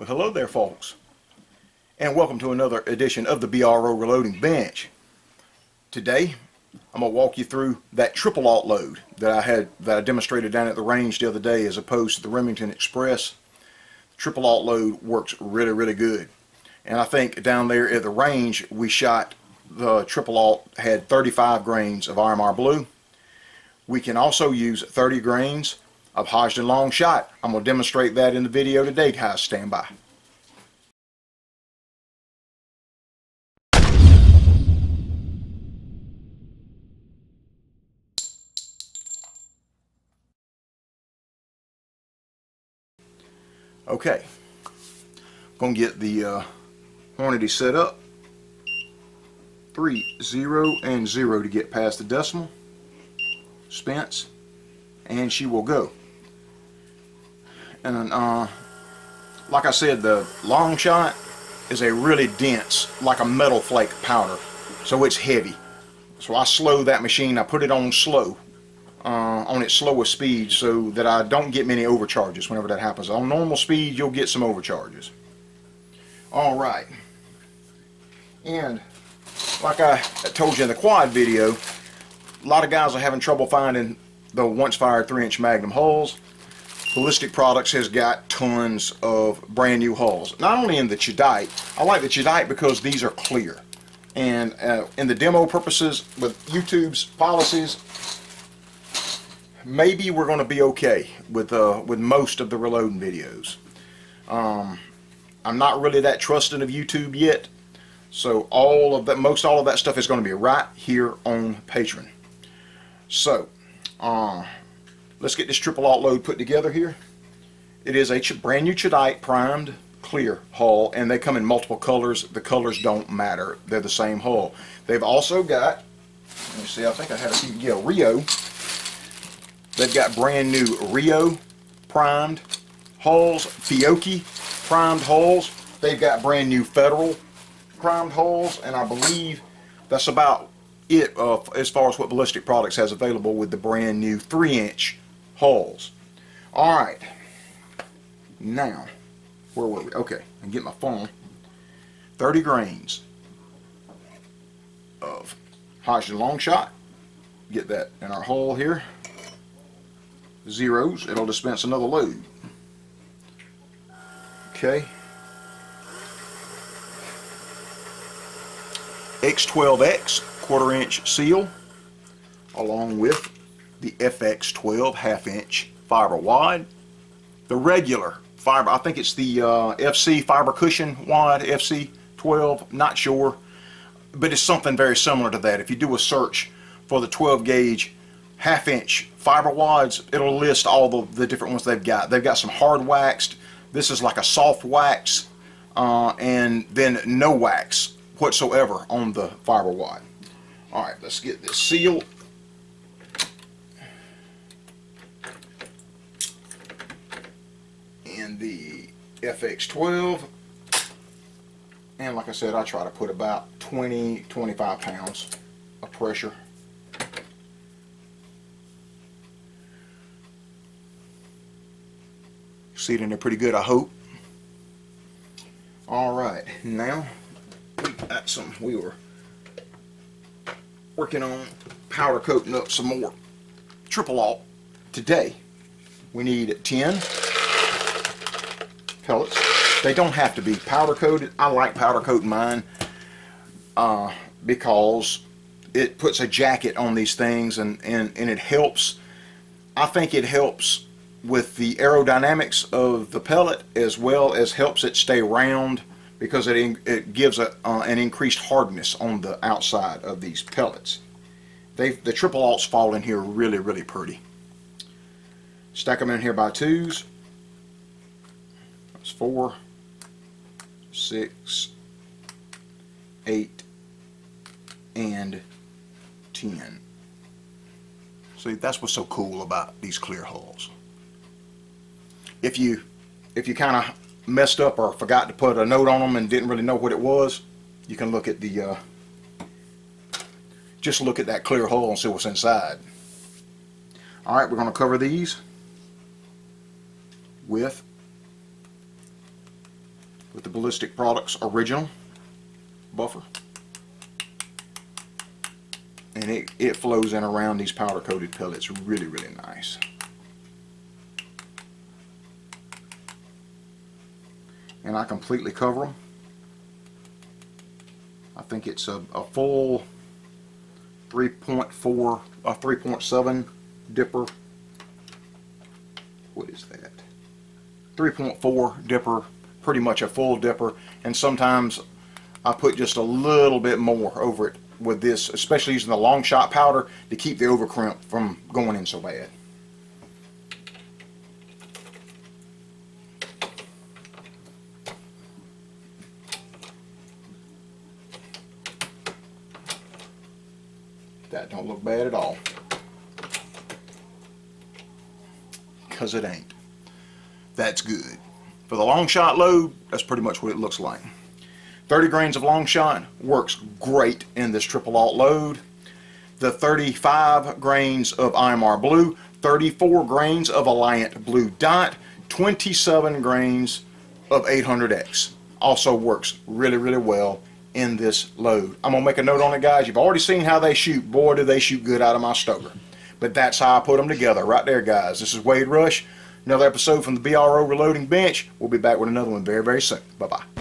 Well, hello there, folks, and welcome to another edition of the BRO Reloading Bench. Today, I'm gonna walk you through that triple aught load that I had that I demonstrated down at the range the other day, as opposed to the Remington Express. Triple aught load works really, really good, and I think down there at the range we shot the triple aught had 35 grains of IMR blue. We can also use 30 grains of Hodgdon long shot. I'm going to demonstrate that in the video today, guys. Stand by. Okay, I'm going to get the uh, Hornady set up. 3, 0, and 0 to get past the decimal. Spence, and she will go and uh, like I said the long shot is a really dense like a metal flake powder. So it's heavy. So I slow that machine. I put it on slow uh, on its slowest speed so that I don't get many overcharges whenever that happens. On normal speed you'll get some overcharges. Alright and like I told you in the quad video a lot of guys are having trouble finding the once fired 3 inch magnum hulls Ballistic Products has got tons of brand new hulls. Not only in the Cheddite, I like the Cheddite because these are clear. And uh, in the demo purposes with YouTube's policies, maybe we're going to be okay with uh, with most of the reloading videos. Um, I'm not really that trusting of YouTube yet, so all of that, most all of that stuff is going to be right here on Patreon. So, uh, Let's get this triple aught load put together here. It is a brand new Cheddite primed clear hull and they come in multiple colors. The colors don't matter. They're the same hull. They've also got, let me see, I think I had a few, yeah, Rio. They've got brand new Rio primed hulls, Fiocchi primed hulls. They've got brand new Federal primed hulls and I believe that's about it uh, as far as what Ballistic Products has available with the brand new 3 hulls. Alright. Now, where were we? Okay, I get my phone. 30 grains of Hodgdon long shot. Get that in our hole here. Zeros, it'll dispense another load. Okay. X12X quarter inch seal along with the FX12 half inch fiber wad, the regular fiber, I think it's the uh, FC fiber cushion wad, FC12, not sure, but it's something very similar to that. If you do a search for the 12 gauge half inch fiber wads, it'll list all the, the different ones they've got. They've got some hard waxed, this is like a soft wax, uh, and then no wax whatsoever on the fiber wad. Alright, let's get this sealed the FX12 and like I said I try to put about 20 25 pounds of pressure. See it in there pretty good I hope. Alright now we got some we were working on powder coating up some more triple aught today we need 10 pellets. They don't have to be powder coated. I like powder coating mine uh, because it puts a jacket on these things and, and, and it helps. I think it helps with the aerodynamics of the pellet as well as helps it stay round because it, it gives a, uh, an increased hardness on the outside of these pellets. They, the triple aughts fall in here really, really pretty. Stack them in here by twos four, six, eight, and 10. See, that's what's so cool about these clear hulls. If you, if you kind of messed up or forgot to put a note on them and didn't really know what it was, you can look at the, uh, just look at that clear hull and see what's inside. Alright, we're going to cover these with with the Ballistic Products original buffer. And it, it flows in around these powder coated pellets really, really nice. And I completely cover them. I think it's a, a full 3.4, a 3.7 dipper. What is that? 3.4 dipper, pretty much a full dipper. And sometimes I put just a little bit more over it with this, especially using the long shot powder to keep the overcrimp from going in so bad. That don't look bad at all. Because it ain't. That's good. For the long shot load, that's pretty much what it looks like. 30 grains of long shot works great in this triple aught load. The 35 grains of IMR blue, 34 grains of Alliant blue dot, 27 grains of 800X. Also works really, really well in this load. I'm going to make a note on it, guys. You've already seen how they shoot. Boy, do they shoot good out of my Stoeger. But that's how I put them together right there, guys. This is Wade Rush. Another episode from the BRO Reloading Bench. We'll be back with another one very, very soon. Bye-bye.